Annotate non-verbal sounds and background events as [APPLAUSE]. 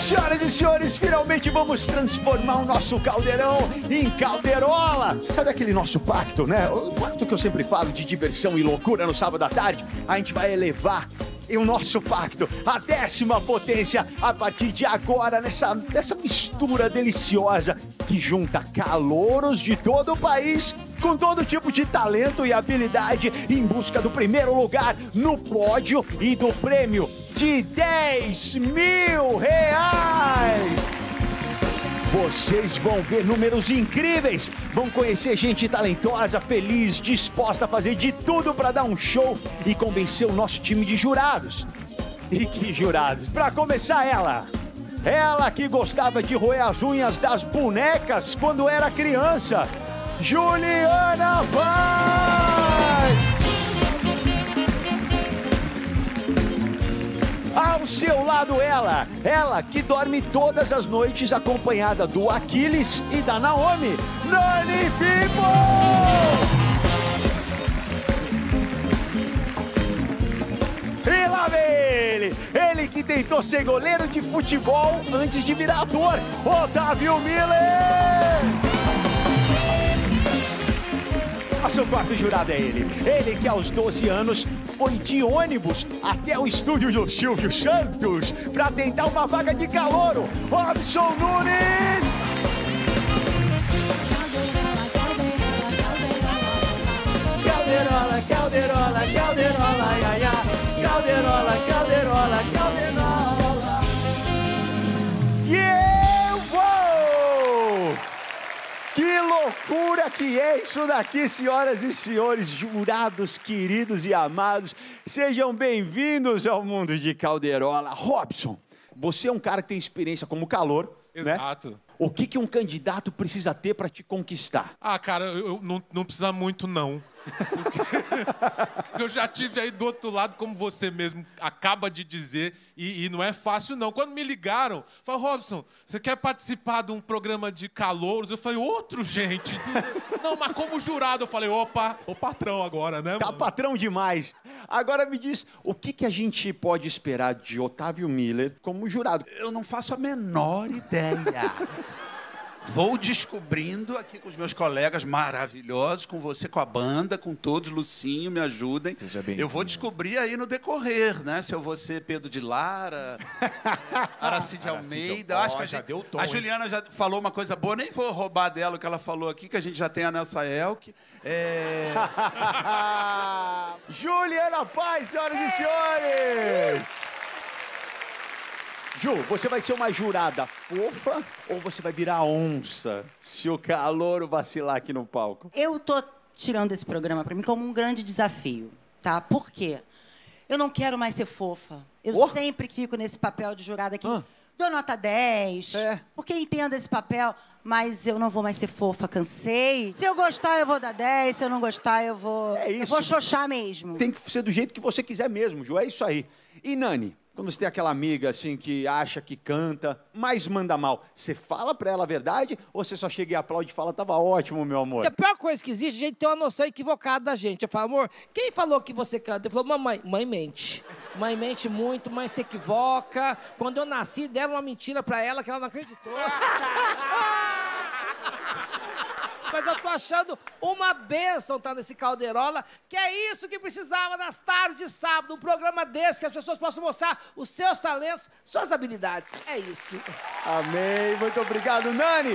Senhoras e senhores, finalmente vamos transformar o nosso caldeirão em calderola. Sabe aquele nosso pacto, né? O pacto que eu sempre falo de diversão e loucura no sábado à tarde. A gente vai elevar o nosso pacto, a décima potência, a partir de agora, nessa, nessa mistura deliciosa que junta calouros de todo o país com todo tipo de talento e habilidade em busca do primeiro lugar no pódio e do prêmio de 10 mil reais. Vocês vão ver números incríveis, vão conhecer gente talentosa, feliz, disposta a fazer de tudo para dar um show e convencer o nosso time de jurados. E que jurados? Para começar, ela. Ela que gostava de roer as unhas das bonecas quando era criança. Juliana Vaz! Seu lado, ela, ela que dorme todas as noites acompanhada do Aquiles e da Naomi, Nani Pipo! E lá vem ele, ele que tentou ser goleiro de futebol antes de virar ator, Otávio Miller! Nosso quarto jurado é ele. Ele que aos 12 anos foi de ônibus até o estúdio do Silvio Santos para tentar uma vaga de calouro. Robson Nunes! Calderola, calderola, calderola, ia, ia. Calderola, calderola, calderola. Que loucura que é isso daqui, senhoras e senhores, jurados queridos e amados. Sejam bem-vindos ao mundo de Calderola. Robson, você é um cara que tem experiência como calor, né? Exato. O que, que um candidato precisa ter para te conquistar? Ah, cara, eu, eu não, não precisa muito, não. Porque eu já tive aí do outro lado, como você mesmo acaba de dizer, e, e não é fácil, não. Quando me ligaram, falaram, Robson, você quer participar de um programa de calouros? Eu falei, outro, gente. [LAUGHS] Não, mas como jurado, eu falei, opa, o patrão agora, né? Tá mano? patrão demais. Agora me diz, o que, que a gente pode esperar de Otávio Miller como jurado? Eu não faço a menor ideia. [LAUGHS] Vou descobrindo aqui com os meus colegas maravilhosos, com você, com a banda, com todos, Lucinho, me ajudem. Seja bem-vindo. Eu vou descobrir aí no decorrer, né? Se eu vou ser Pedro de Lara, [LAUGHS] Aracide Almeida. Acho que a, gente- deu tom, a? Juliana já falou uma coisa boa, nem vou roubar dela o que ela falou aqui, que a gente já tem a Nessa Elk. É... [LAUGHS] Juliana Paz, senhoras e senhores! Ju, você vai ser uma jurada fofa ou você vai virar onça se o calouro vacilar aqui no palco? Eu tô tirando esse programa pra mim como um grande desafio, tá? Por quê? Eu não quero mais ser fofa. Eu Oh. sempre fico nesse papel de jurada aqui. Ah. Dou nota 10. É. Porque entendo esse papel, mas eu não vou mais ser fofa, cansei. Se eu gostar, eu vou dar 10. Se eu não gostar, eu vou. É Eu isso. vou xoxar mesmo. Tem que ser do jeito que você quiser mesmo, Ju, é isso aí. E Nani, quando você tem aquela amiga assim que acha que canta, mas manda mal, você fala pra ela a verdade ou você só chega e aplaude e fala, tava ótimo, meu amor? Porque a pior coisa que existe, a gente tem uma noção equivocada da gente. Eu falo, amor, quem falou que você canta? Ele falou, mamãe, mãe mente. Mãe mente muito, mãe se equivoca. Quando eu nasci, deram uma mentira pra ela que ela não acreditou. [LAUGHS] Achando uma bênção estar nesse calderola, que é isso que precisava nas tardes de sábado. Um programa desse, que as pessoas possam mostrar os seus talentos, suas habilidades. É isso. Amém, muito obrigado, Nani.